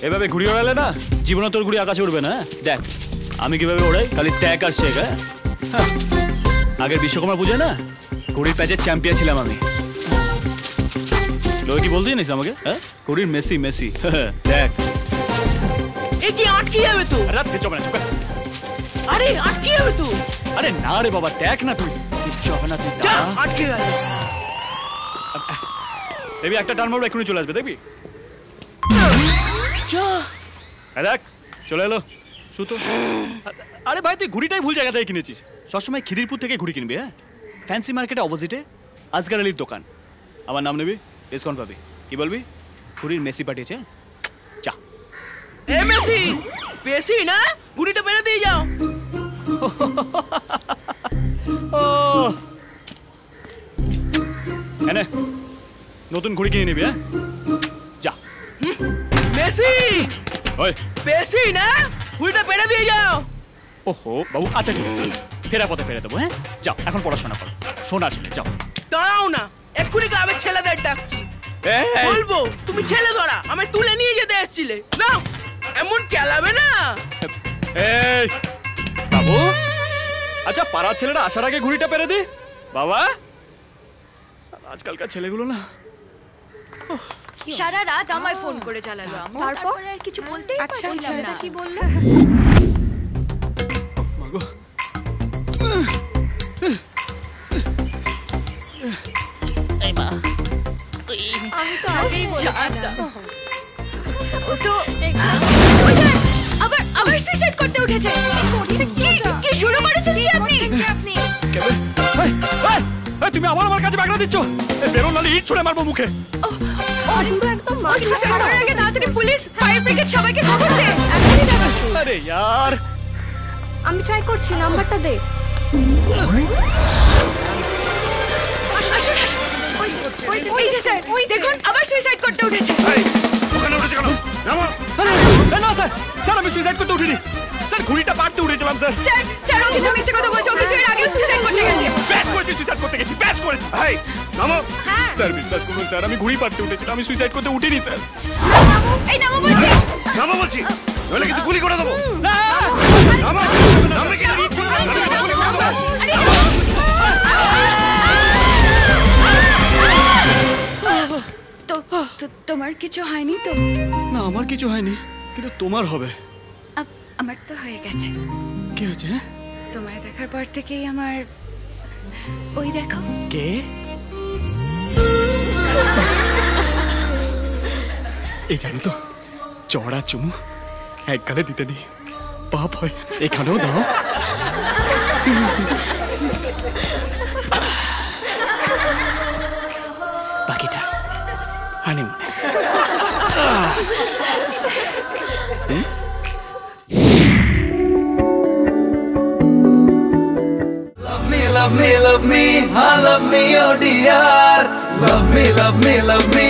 এভাবে ঘুড়ি ওড়ালে না? জীবনে তোর ঘুড়ি আকাশে উঠবে না হ্যাঁ? দেখ আমি কীভাবে ওড়াই খালি ট্যাক আর শেখ হ্যাঁ? হ্যাঁ। আগের বিশ্বকর্মা পুজোয় না ঘুড়ির প্যাচের চ্যাম্পিয়ন ছিলাম আমি। লোক কি বলতে জানিস আমাকে হ্যাঁ? ঘুড়ির মেসি মেসি দেখ। এ কি আটকে যাবে তো রাত চবে না আরে আটকে যাবে তো আরে না রে বাবা দেখ না তুই। কিচ্ছু হবে না তুই। আটকে গেল দেখবি একটা টান মারবো এক্ষুনি চলে আসবে দেখবি? দেখ চলে এলো সুতো। আরে ভাই তুই ঘুড়িটাই ভুল জায়গা থেকে কিনেছিস। সবসময় খিদিরপুর থেকে ঘুড়ি কিনবি হ্যাঁ? ফ্যান্সি মার্কেটে অপোজিটে আজগার আলীর দোকান। আমার নাম নেবি ডিসকাউন্ট পাবি। কি বলবি? ঘুড়ির মেসি পাঠিয়েছে চা এ মেসি বেশি না? গুড়িটা বেড়ে দিয়ে যাও। নতুন ঘুড়ি কিনে নিবি হ্যাঁ? মেসি! ওই। বেশি না? গুড়িটা বেড়ে দিয়ে যাও। ওহো বাবু আচ্ছা ঠিক আছে। ফেরা পথে ফেরে দেবো হ্যাঁ? যাও এখন পড়াশোনা করো। শোনা ছেলে যাও। দাঁড়াও না এক্ষুনি ক্লাবের ছেলেদের ডাকছি। বলব তুমি ছেলে ধরা আমি তুলে নিয়ে যেতে এসেছিলে। না এমন কেলাবে না। এই বাবু। আচ্ছা পাড়ার ছেলেরা আসার আগে ঘুড়িটা পেরে দি। বাবা। আজকালকার ছেলেগুলো না সারা রাত আমায় ফোন করে চালালো। তারপর আর কিছু বলতেই আচ্ছা, পারছিলাম আচ্ছা, না। কি বলল? আমি তো আগেই বলেছিলাম ও তো আবার আবার সুইসাইড করতে উঠেছে। কি কি শুরু করেছেন কি আপনি? আপনি? কেবে? এই, এই, এই, তুমি আমার আমার কাছে ব্যাগটা দিচ্ছ। বেরোন নালে ইট ছুঁড়ে মারবো মুখে। আমি ট্রাই করছি নাম্বারটা দে। আসুন আসুন। ওই যে, ওই স্যার ওই দেখুন আবার সুইসাইড করতে উঠেছে। ওখানে স্যার বিশ্বাস করুন স্যার আমি ঘুড়ি পাড়তে উঠেছিলাম আমি সুইসাইড করতে উঠিনি স্যার। এই নামো বলছি। নামো বলছি। নইলে কিন্তু গুলি করে দেবো। না। নামো। তো তোমার কিছু হয়নি তো? না আমার কিছু হয়নি। কিন্তু তোমার হবে। আমার তো হয়ে গেছে। কি হয়েছে হ্যাঁ? তোমায় দেখার পর থেকেই আমার ওই দেখো। কে? এই জানো তো চড়া চুমু এক গালে দিতে নেই। পাপ হয় এখানেও দাও। বাকিটা honeymoon Love me, love me, हाँ love me, oh dear. Love me, love me, love me.